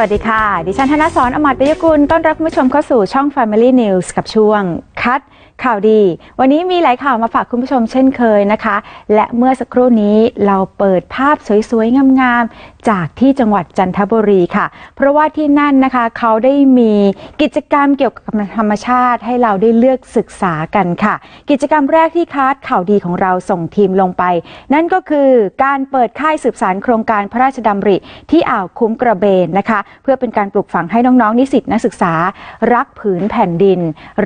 วัสดีค่ะ ดิฉันธนสรอมรปิยกุล ต้อนรับคุณผู้ชมเข้าสู่ช่อง Family News กับช่วงคัด ข่าวดี วันนี้มีหลายข่าวมาฝากคุณผู้ชมเช่นเคยนะคะ และเมื่อสักครู่นี้เราเปิดภาพสวยๆ งามๆ จากที่จังหวัดจันทบุรีค่ะ เพราะว่าที่นั่นนะคะเขาได้มีกิจกรรมเกี่ยวกับธรรมชาติให้เราได้เลือกศึกษากันค่ะ กิจกรรมแรกที่คัดข่าวดีของเราส่งทีมลงไป นั่นก็คือการเปิดค่ายสืบสารโครงการพระราชดำริ ที่อ่าวคุ้มกระเบนนะคะ เพื่อเป็นการปลูกฝังให้น้องๆนิสิตนักศึกษา รักผืนแผ่นดิน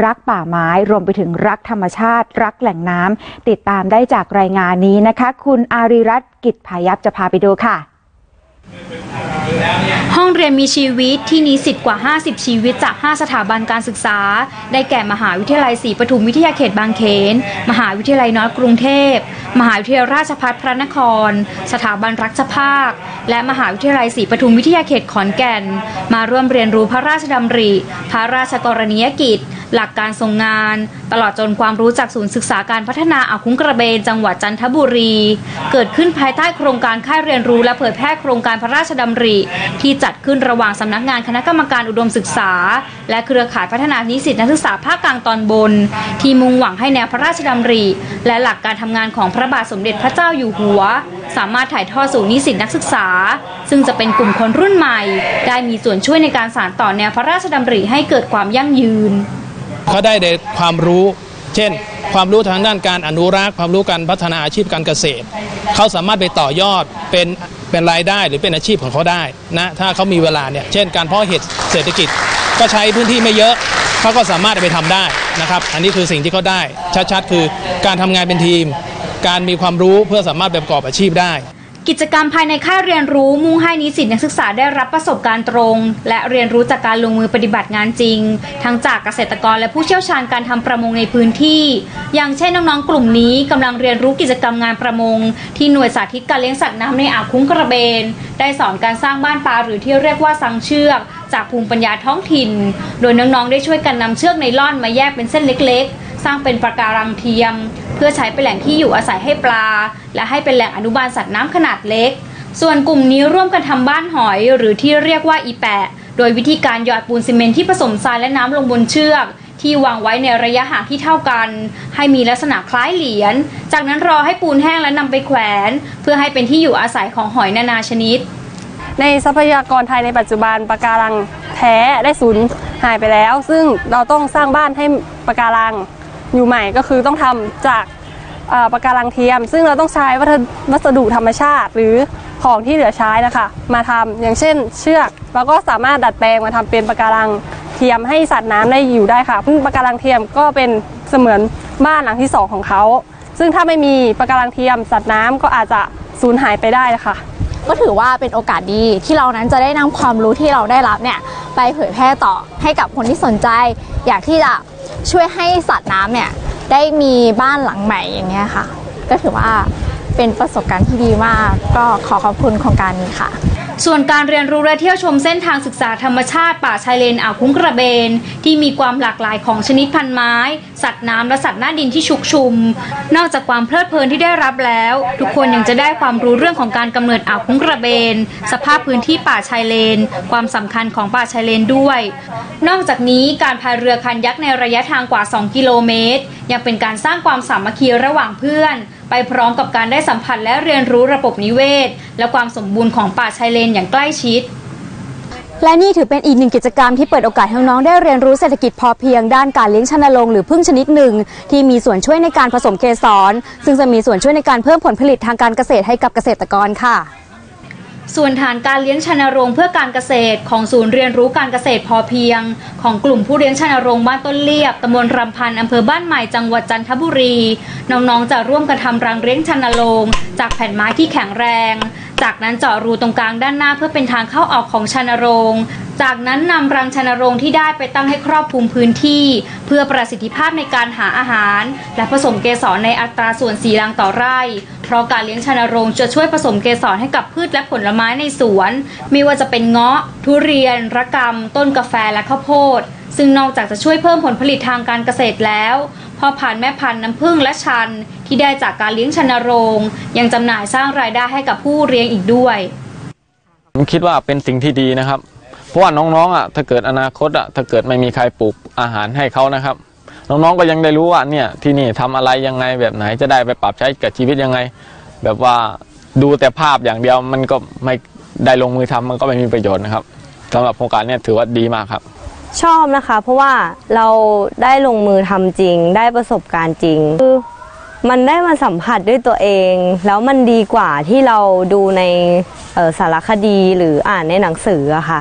รักป่าไม้รวมไปถึงรักธรรมชาติ รักแหล่งน้ำติดตามได้จากรายงานนี้นะคะ คุณอาริรัตน์กิจพายัพจะพาไปดูค่ะ ห้องเรียนมีชีวิตที่นิสิตกว่า 50 ชีวิตจาก 5 สถาบันการศึกษา ได้แก่มหาวิทยาลัยศรีปทุมวิทยาเขตบางเขน มหาวิทยาลัยนอร์กรุงเทพ มหาวิทยาลัยราชภัฏพระนคร สถาบันรักษภาค และมหาวิทยาลัยศรีปทุมวิทยาเขตขอนแก่น มาร่วมเรียนรู้พระราชดำริ พระราชกรณียกิจ หลักการทรงงาน ตลอดจนความรู้จากศูนย์ศึกษาการพัฒนาอาคุ้งกระเบนจังหวัดจันทบุรี เกิดขึ้นภายใต้โครงการค่ายเรียนรู้และเผยแพร่โครงการพระราชดำริ ที่จัดขึ้นระหว่างสำนักงานคณะกรรมการอุดมศึกษา และเครือข่ายพัฒนานิสิตนักศึกษาภาคกลางตอนบน ที่มุ่งหวังให้แนวพระราชดำริ และหลักการทำงานของพระบาทสมเด็จพระเจ้าอยู่หัว สามารถถ่ายทอดสู่นิสิตนักศึกษา ซึ่งจะเป็นกลุ่มคนรุ่นใหม่ ได้มีส่วนช่วยในการสานต่อแนวพระราชดำริให้เกิดความยั่งยืน เขาได้ในความรู้ เช่น ความรู้ทางด้านการอนุรักษ์ ความรู้การพัฒนาอาชีพการเกษตร เขาสามารถไปต่อยอดเป็นเป็นรายได้หรือเป็นอาชีพของเขาได้นะถ้าเขามีเวลาเนี่ยเช่น การเพาะเห็ดเศรษฐกิจก็ใช้พื้นที่ไม่เยอะเขาก็สามารถไปทำได้นะครับ อันนี้คือสิ่งที่เขาได้ชัดๆ คือการทำงานเป็นทีม การมีความรู้เพื่อสามารถประกอบอาชีพได้ กิจกรรมภายในค่ายเรียนรู้มุ่งให้นิสิตนักศึกษาได้รับประสบการณ์ตรง และเรียนรู้จากการลงมือปฏิบัติงานจริง ทั้งจากเกษตรกรและผู้เชี่ยวชาญการทำประมงในพื้นที่ อย่างเช่นน้องๆกลุ่มนี้กำลังเรียนรู้กิจกรรมงานประมง ที่หน่วยสาธิตการเลี้ยงสัตว์น้ำในอ่าวคุ้งกระเบน ได้สอนการสร้างบ้านปลาหรือที่เรียกว่าสังเชือก จากภูมิปัญญาท้องถิ่น โดยน้องๆได้ช่วยกันนำเชือกไนล่อนมาแยกเป็นเส้นเล็กๆ สร้างเป็นปะการังเทียม เพื่อใช้เป็นแหล่งที่อยู่อาศัยให้ปลา และให้เป็นแหล่งอนุบาลสัตว์น้ำขนาดเล็ก ส่วนกลุ่มนี้ร่วมกันทำบ้านหอยหรือที่เรียกว่าอีแปะ โดยวิธีการหยอดปูนซีเมนต์ที่ผสมทรายและน้ำลงบนเชือกที่วางไว้ในระยะห่างที่เท่ากัน ให้มีลักษณะคล้ายเหรียญ จากนั้นรอให้ปูนแห้งและนำไปแขวน เพื่อให้เป็นที่อยู่อาศัยของหอยนานาชนิด ในทรัพยากรไทยในปัจจุบันปะการังแท้ได้สูญหายไปแล้ว ซึ่งเราต้องสร้างบ้านให้ปะการัง อยู่ใหม่ก็คือต้องทำจากปะการังเทียม ซึ่งเราต้องใช้วัสดุธรรมชาติ หรือของที่เหลือใช้นะคะมาทำอย่างเช่น เชือกเราก็สามารถดัดแปลงมาทำเป็นปะการังเทียมให้สัตว์น้ำได้อยู่ได้ค่ะซึ่งปะการังเทียมก็เป็นเสมือนบ้านหลังที่สองของเขาซึ่งถ้าไม่มีปะการังเทียมสัตว์น้ำก็อาจจะสูญหายไปได้ค่ะก็ถือว่าเป็นโอกาสดีที่เรานั้นจะได้นำความรู้ที่เราได้รับเนี่ยไปเผยแพร่ต่อให้กับคนที่สนใจ อยากที่จะ ช่วยให้สัตว์น้ำเนี่ยได้มีบ้านหลังใหม่อย่างเงี้ยค่ะ ก็ถือว่าเป็นประสบการณ์ที่ดีมาก ก็ขอขอบคุณโครงการนี้ค่ะ ส่วนการเรียนรู้และเที่ยวชมเส้นทางศึกษาธรรมชาติป่าชายเลนอ่าวคุ้งกระเบน ที่มีความหลากหลายของชนิดพันธุ์ไม้ สัตว์น้ำและสัตว์หน้าดินที่ชุกชุม นอกจากความเพลิดเพลินที่ได้รับแล้ว ทุกคนยังจะได้ความรู้เรื่องของการกำเนิดอ่าวคุ้งกระเบน สภาพพื้นที่ป่าชายเลน ความสำคัญของป่าชายเลนด้วย นอกจากนี้การพายเรือคันยักษ์ในระยะทางกว่า 2 กิโลเมตร ยังเป็นการสร้างความสามัคคีระหว่างเพื่อน ไปพร้อมกับการได้สัมผัสและเรียนรู้ระบบนิเวศ และความสมบูรณ์ของป่าชายเลนอย่างใกล้ชิดและนี่ถือเป็นอีกหนึ่งกิจกรรมที่เปิดโอกาสให้น้องได้เรียนรู้เศรษฐกิจพอเพียงด้านการเลี้ยงชนรงหรือพึ่งชนิดหนึ่ง ที่มีส่วนช่วยในการผสมเกสรซึ่งจะมีส่วนช่วยในการเพิ่มผลผลิตทางการเกษตรให้กับเกษตรกรค่ะ ส่วนฐานการเลี้ยงชนโรงเพื่อการเกษตรของศูนย์เรียนรู้การเกษตรพอเพียง ของกลุ่มผู้เลี้ยงชนโรงบ้านต้นเลียบตำบลรำพันอำเภอบ้านใหม่จังหวัดจันทบุรี น้องๆจะร่วมกันทำรังเลี้ยงชนโรงจากแผ่นไม้ที่แข็งแรง จากนั้นเจาะรูตรงกลางด้านหน้าเพื่อเป็นทางเข้าออกของชนโรง จากนั้นนำรังชนโรงที่ได้ไปตั้งให้ครอบคลุมพื้นที่ เพื่อประสิทธิภาพในการหาอาหาร และผสมเกสรในอัตราส่วนสีรังต่อไร่ เพราะการเลี้ยงชนโรงจะช่วยผสมเกสรให้กับพืชและผลไม้ในสวน ไม่ว่าจะเป็นเงาะ ทุเรียน ระกำต้นกาแฟและข้าวโพดซึ่งนอกจากจะช่วยเพิ่มผลผลิตทางการเกษตรแล้ว พ่อพันธุ์แม่พันธุ์น้ำผึ้งและชัน ที่ได้จากการเลี้ยงชนโรง ยังจำหน่ายสร้างรายได้ให้กับผู้เลี้ยงอีกด้วยผมคิดว่าเป็นสิ่งที่ดีนะครับ เพราะว่าน้องๆอะถ้าเกิดอนาคตอะถ้าเกิดไม่มีใครปลูกอาหารให้เขานะครับ น้องๆก็ยังได้รู้ว่าเนี่ยที่นี่ทำอะไรยังไงแบบไหนจะได้ไปปรับใช้กับชีวิตยังไง แบบว่าดูแต่ภาพอย่างเดียวมันก็ไม่ได้ลงมือทำมันก็ไม่มีประโยชน์นะครับสำหรับโครงการเนี้ถือว่าดีมากครับ ชอบนะคะ เพราะว่าเราได้ลงมือทำจริง ได้ประสบการณ์จริงคือมันได้มาสัมผัสด้วยตัวเอง แล้วมันดีกว่าที่เราดูในสารคดีหรืออ่านในหนังสืออะค่ะ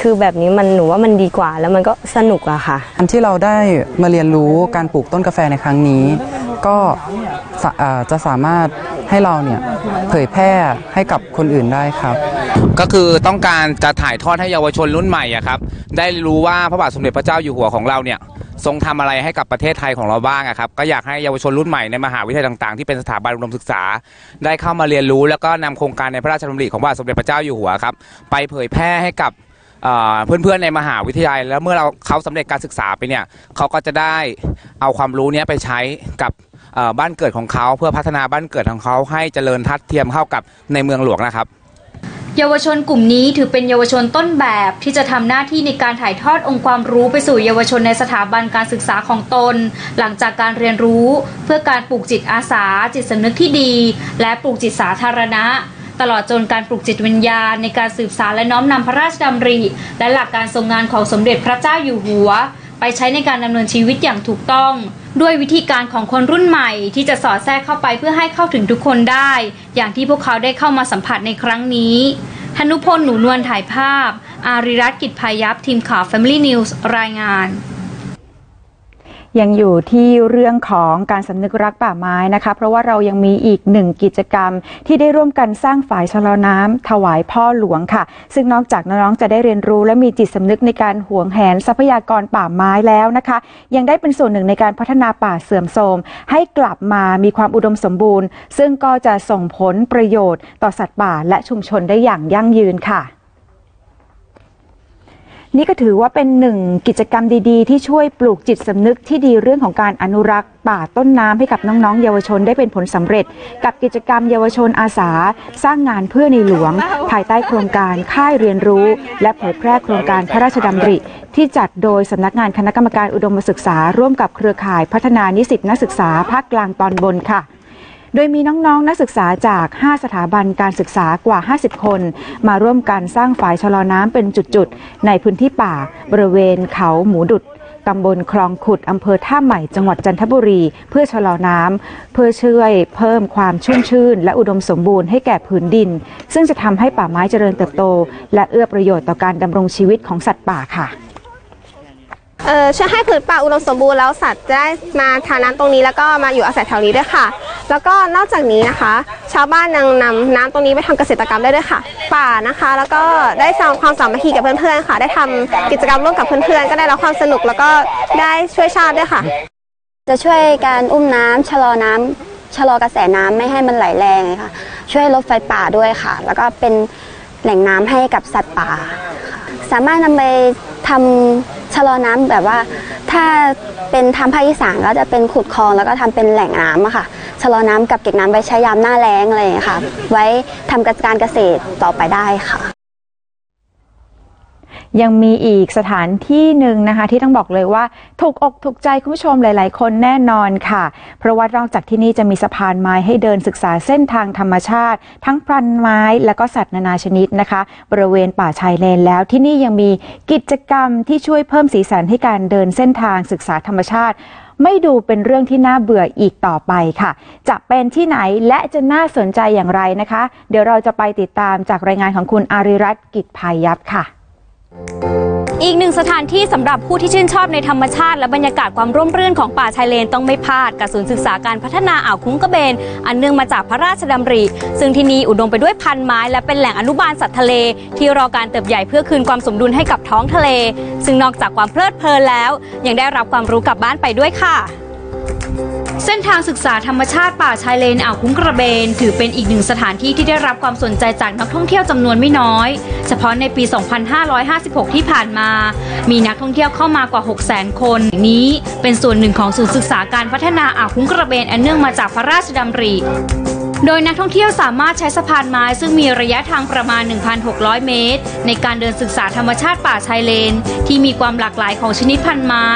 คือแบบนี้มันหนูว่ามันดีกว่าแล้วมันก็สนุกอะค่ะการที่เราได้มาเรียนรู้การปลูกต้นกาแฟในครั้งนี้ ก็จะสามารถให้เราเนี่ยเผยแพร่ให้กับคนอื่นได้ครับ ก็คือต้องการจะถ่ายทอดให้เยาวชนรุ่นใหม่อะครับ ได้รู้ว่าพระบาทสมเด็จพระเจ้าอยู่หัวของเราเนี่ยทรงทำอะไรให้กับประเทศไทยของเราบ้างอะครับ ก็อยากให้เยาวชนรุ่นใหม่ในมหาวิทยาลัยต่างๆ ที่เป็นสถาบันอุดมศึกษา ได้เข้ามาเรียนรู้แล้วก็นำโครงการในพระราชดำริของพระบาทสมเด็จพระเจ้าอยู่หัวครับ ไปเผยแพร่ให้กับเพื่อนๆในมหาวิทยาลัย แล้วเมื่อเราเขาสำเร็จการศึกษาไปเนี่ยเขาก็จะได้เอาความรู้นี้ไปใช้กับบ้านเกิดของเขาเพื่อพัฒนาบ้านเกิดของเขาให้เจริญทัดเทียมเข้ากับในเมืองหลวงนะครับ เยาวชนกลุ่มนี้ถือเป็นเยาวชนต้นแบบที่จะทำหน้าที่ในการถ่ายทอดองค์ความรู้ไปสู่เยาวชนในสถาบันการศึกษาของตน หลังจากการเรียนรู้ เพื่อการปลูกจิตอาสา จิตสำนึกที่ดี และปลูกจิตสาธารณะ ตลอดจนการปลูกจิตวิญญาณในการสืบสารและน้อมนำพระราชดำริ และหลักการทรงงานของสมเด็จพระเจ้าอยู่หัว ไปใช้ในการดำเนินชีวิตอย่างถูกต้อง ด้วยวิธีการของคนรุ่นใหม่ที่จะสอดแทรกเข้าไปเพื่อให้เข้าถึงทุกคนได้ อย่างที่พวกเขาได้เข้ามาสัมผัสในครั้งนี้ธนุพลหนูนวลถ่ายภาพ อาริรัตน์กิจพายัพทีมข่าว Family News รายงาน ยังอยู่ที่เรื่องของการสำนึกรักป่าไม้นะคะ เพราะว่าเรายังมีอีกหนึ่งกิจกรรม ที่ได้ร่วมกันสร้างฝายชะลอน้ำถวายพ่อหลวงค่ะ ซึ่งนอกจากน้องๆจะได้เรียนรู้ และมีจิตสำนึกในการหวงแหนทรัพยากรป่าไม้แล้วนะคะ ยังได้เป็นส่วนหนึ่งในการพัฒนาป่าเสื่อมโทรมให้กลับมามีความอุดมสมบูรณ์ ซึ่งก็จะส่งผลประโยชน์ ต่อสัตว์ป่าและชุมชนได้อย่างยั่งยืนค่ะ นี่ก็ถือว่าเป็นหนึ่งกิจกรรมดีๆ ที่ช่วยปลูกจิตสำนึกที่ดีเรื่องของการอนุรักษ์ ป่าต้นน้ำให้กับน้องๆ เยาวชนได้เป็นผลสำเร็จ กับกิจกรรมเยาวชนอาสา สร้างงานเพื่อในหลวง ภายใต้โครงการค่ายเรียนรู้ และเผยแพร่โครงการพระราชดำริ ที่จัดโดยสำนักงานคณะกรรมการอุดมศึกษา ร่วมกับเครือข่ายพัฒนานิสิตนักศึกษาภาคกลางตอนบนค่ะ โดยมีน้องๆนนักศึกษาจาก 5 สถาบันการศึกษากว่า 50 คน มาร่วมกันสร้างฝายชะลอน้ำเป็นจุดๆ ในพื้นที่ป่า บริเวณเขาหมูดุดตำบลคลองขุด อำเภอท่าใหม่ จังหวัดจันทบุรี เพื่อชะลอน้ำ เพื่อช่วยเพิ่มความชุ่มชื่น และอุดมสมบูรณ์ให้แก่พื้นดิน ซึ่งจะทำให้ป่าไม้เจริญเติบโต และเอื้อประโยชน์ต่อการดำรงชีวิตของสัตว์ป่าค่ะ เอ่อช่วยให้ผืนป่าอุดมสมบูรณ์แล้วสัตว์จะได้มาทานน้ำตรงนี้แล้วก็มาอยู่อาศัยแถวนี้ด้วยค่ะ แล้วก็นอกจากนี้นะคะ ชาวบ้านยังนำน้ำตรงนี้ไปทำเกษตรกรรมได้ด้วยค่ะ ป่านะคะ แล้วก็ได้สร้างความสามัคคีกับเพื่อนๆค่ะ ได้ทำกิจกรรมร่วมกับเพื่อนๆก็ได้รับความสนุกแล้วก็ได้ช่วยชาติด้วยค่ะ จะช่วยการอุ้มน้ำชะลอน้ำชะลอกระแสน้ำไม่ให้มันไหลแรงค่ะ ช่วยลดไฟป่าด้วยค่ะ แล้วก็เป็นแหล่งน้ำให้กับสัตว์ป่า สามารถนำไปทำชะลอน้ำแบบว่า ถ้าเป็นทำภาคอีสานก็จะเป็นขุดคลองแล้วก็ทำเป็นแหล่งน้ำอะค่ะชะลอน้ำกับเก็บน้ำไว้ใช้ยามหน้าแล้งอะไรอย่างเงี้ยค่ะ ไว้ทำการเกษตรต่อไปได้ค่ะ ยังมีอีกสถานที่หนึ่งนะคะ ที่ต้องบอกเลยว่า ถูกอกถูกใจคุณผู้ชมหลาย ๆ คนแน่นอนค่ะ เพราะว่านอกจากที่นี่จะมีสะพานไม้ให้เดินศึกษาเส้นทางธรรมชาติ ทั้งพันไม้และก็สัตว์นานาชนิดนะคะ บริเวณป่าชายเลนแล้วที่นี่ยังมีกิจกรรมที่ช่วยเพิ่มสีสันให้การเดินเส้นทางศึกษาธรรมชาติไม่ดูเป็นเรื่องที่น่าเบื่ออีกต่อไปค่ะ จะเป็นที่ไหนและจะน่าสนใจอย่างไรนะคะ เดี๋ยวเราจะไปติดตามจากรายงานของคุณอาริรัตน์กิจพายัพค่ะ อีกหนึ่งสถานที่สำหรับผู้ที่ชื่นชอบในธรรมชาติและบรรยากาศความร่มรื่นของป่าชายเลนต้องไม่พลาดกับศูนย์ศึกษาการพัฒนาอ่าวคุ้งกระเบน อันเนื่องมาจากพระราชดำริ ซึ่งที่นี่อุดมไปด้วยพันไม้ และเป็นแหล่งอนุบาลสัตว์ทะเล ที่รอการเติบใหญ่เพื่อคืนความสมดุลให้กับท้องทะเล ซึ่งนอกจากความเพลิดเพลินแล้ว ยังได้รับความรู้กลับบ้านไปด้วยค่ะ เส้นทางศึกษาธรรมชาติป่าชายเลนอ่าวคุ้งกระเบน ถือเป็นอีกหนึ่งสถานที่ที่ได้รับความสนใจจากนักท่องเที่ยวจำนวนไม่น้อย เฉพาะในปี 2556 ที่ผ่านมา มีนักท่องเที่ยวเข้ามากว่า 600,000 คน นี้เป็นส่วนหนึ่งของศูนย์ศึกษาการพัฒนาอ่าวคุ้งกระเบนอันเนื่องมาจากพระราชดำริ โดยนักท่องเที่ยวสามารถใช้สะพานไม้ซึ่งมีระยะทางประมาณ 1,600 เมตร ในการเดินศึกษาธรรมชาติป่าชายเลน ที่มีความหลากหลายของชนิดพันธุ์ไม้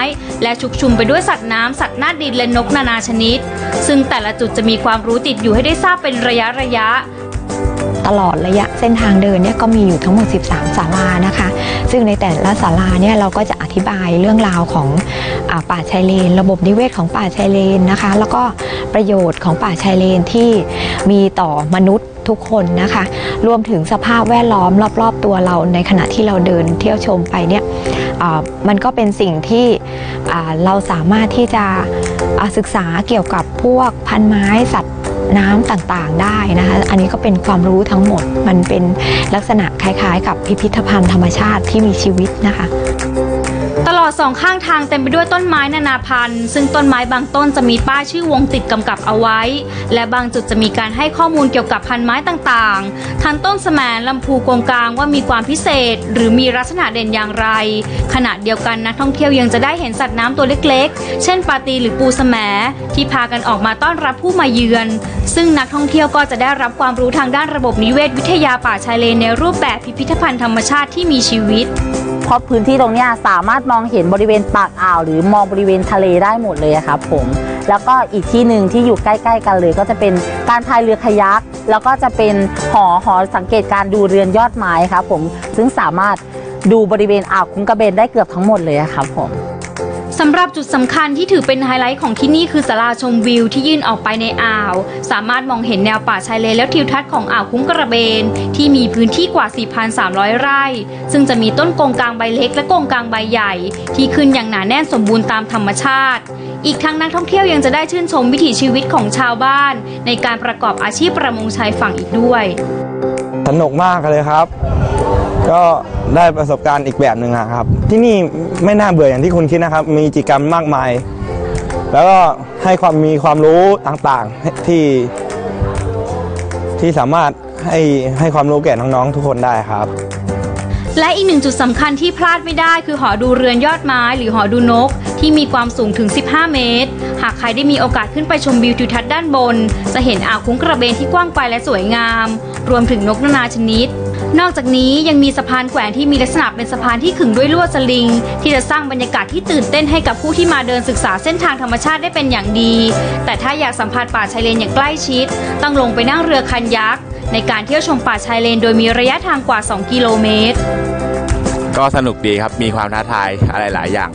และชุกชุมไปด้วยสัตว์น้ำสัตว์หน้าดินและนกนานาชนิด ซึ่งแต่ละจุดจะมีความรู้ติดอยู่ให้ได้ทราบเป็นระยะระยะ ตลอดระยะเส้นทางเดินเนี่ยก็มีอยู่ทั้งหมด 13 ศาลานะคะ ซึ่งในแต่ละศาลาเนี่ยเราก็จะอธิบายเรื่องราวของอป่าชายเลน ระบบนิเวศของป่าชายเลนนะคะ แล้วก็ประโยชน์ของป่าชายเลนที่มีต่อมนุษย์ทุกคนนะคะ รวมถึงสภาพแวดล้อมรอบ ๆ ตัวเราในขณะที่เราเดินเที่ยวชมไปเนี่ยมันก็เป็นสิ่งที่เราสามารถที่จะศึกษาเกี่ยวกับพวกพันไม้สัตว์ น้ำต่างๆได้นะคะ อันนี้ก็เป็นความรู้ทั้งหมด มันเป็นลักษณะคล้ายๆ กับพิพิธภัณฑ์ธรรมชาติที่มีชีวิตนะคะ ตลอดสองข้างทางเต็มไปด้วยต้นไม้นานาพันธุ์ ซึ่งต้นไม้บางต้นจะมีป้ายชื่อวงติดกำกับเอาไว้ และบางจุดจะมีการให้ข้อมูลเกี่ยวกับพันไม้ต่างๆ ทั้งต้นแสมนลำพูกงกลางว่ามีความพิเศษ หรือมีลักษณะเด่นอย่างไร ขณะเดียวกันนักท่องเที่ยวยังจะได้เห็นสัตว์น้ำตัวเล็กๆ เช่นปลาตีหรือปูแสมที่พากันออกมาต้อนรับผู้มาเยือน ซึ่งนักท่องเที่ยวก็จะได้รับความรู้ทางด้านระบบนิเวศวิทยาป่าชายเลนในรูปแบบพิพิธภัณฑ์ธรรมชาติที่มีชีวิต เพราะพื้นที่ตรงนี้สามารถมองเห็นบริเวณปากอ่าว หรือมองบริเวณทะเลได้หมดเลยครับผมแล้วก็อีกที่หนึ่งที่อยู่ใกล้ ๆ กันเลย ก็จะเป็นการพายเรือคายักแล้วก็จะเป็นหอหอสังเกตการดูเรือนยอดไม้ครับผมซึ่งสามารถดูบริเวณอ่าวคุ้งกระเบนได้เกือบทั้งหมดเลยครับผม สำหรับจุดสำคัญที่ถือเป็นไฮไลท์ของที่นี่คือศาลาชมวิวที่ยื่นออกไปในอ่าว สามารถมองเห็นแนวป่าชายเลนและทิวทัศน์ของอ่าวคุ้งกระเบน ที่มีพื้นที่กว่า 4,300 ไร่ ซึ่งจะมีต้นกงกลางใบเล็กและกงกลางใบใหญ่ ที่ขึ้นอย่างหนาแน่นสมบูรณ์ตามธรรมชาติ อีกทั้งนักท่องเที่ยวยังจะได้ชื่นชมวิถีชีวิตของชาวบ้าน ในการประกอบอาชีพประมงชายฝั่งอีกด้วยสนุกมากเลยครับ ก็ได้ประสบการณ์อีกแบบหนึ่งครับ ที่นี่ไม่น่าเบื่ออย่างที่คุณคิดนะครับ มีกิจกรรมมากมาย แล้วก็ให้ความมีความรู้ต่างๆที่ที่สามารถให้ให้ความรู้แก่น้องๆทุกคนได้ครับและอีกหนึ่งจุดสำคัญที่พลาดไม่ได้คือหอดูเรือนยอดไม้หรือหอดูนก ที่มีความสูงถึง 15 เมตร หากใครได้มีโอกาสขึ้นไปชมวิวทิวทัศน์ด้านบน จะเห็นอ่าวคุ้งกระเบนที่กว้างไกลและสวยงาม รวมถึงนกนานาชนิด นอกจากนี้ยังมีสะพานแขวนที่มีลักษณะเป็นสะพานที่ขึงด้วยลวดสลิง ที่จะสร้างบรรยากาศที่ตื่นเต้นให้กับผู้ที่มาเดินศึกษาเส้นทางธรรมชาติได้เป็นอย่างดี แต่ถ้าอยากสัมผัสป่าชายเลนอย่างใกล้ชิด ต้องลงไปนั่งเรือคันยักษ์ในการเที่ยวชมป่าชายเลน โดยมีระยะทางกว่า 2 กิโลเมตร ก็สนุกดีครับมีความท้าทายอะไรหลายอย่าง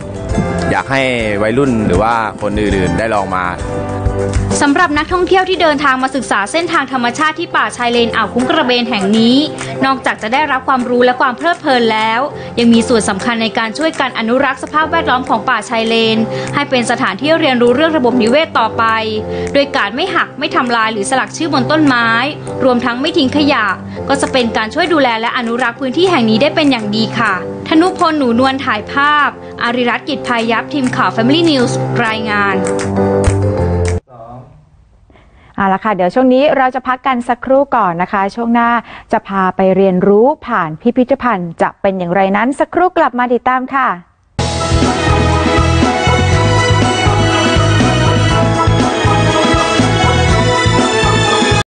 อยากให้วัยรุ่นหรือว่าคนอื่นๆได้ลองมาสำหรับนักท่องเที่ยวที่เดินทางมาศึกษาเส้นทางธรรมชาติที่ป่าชายเลนอ่าวคุ้งกระเบนแห่งนี้ นอกจากจะได้รับความรู้และความเพลิดเพลินแล้ว ยังมีส่วนสำคัญในการช่วยกันอนุรักษ์สภาพแวดล้อมของป่าชายเลน ให้เป็นสถานที่เรียนรู้เรื่องระบบนิเวศต่อไป โดยการไม่หักไม่ทำลายหรือสลักชื่อบนต้นไม้ รวมทั้งไม่ทิ้งขยะ ก็จะเป็นการช่วยดูแลและอนุรักษ์พื้นที่แห่งนี้ได้เป็นอย่างดีค่ะธนุพลหนูนวลถ่ายภาพ อาริรัตกิจพายัพทีมข่าว Family News รายงานเอาละค่ะเดี๋ยวช่วงนี้เราจะพักกันสักครู่ก่อนนะคะ ช่วงหน้าจะพาไปเรียนรู้ผ่านพิพิธภัณฑ์ จะเป็นอย่างไรนั้นสักครู่กลับมาติดตามค่ะ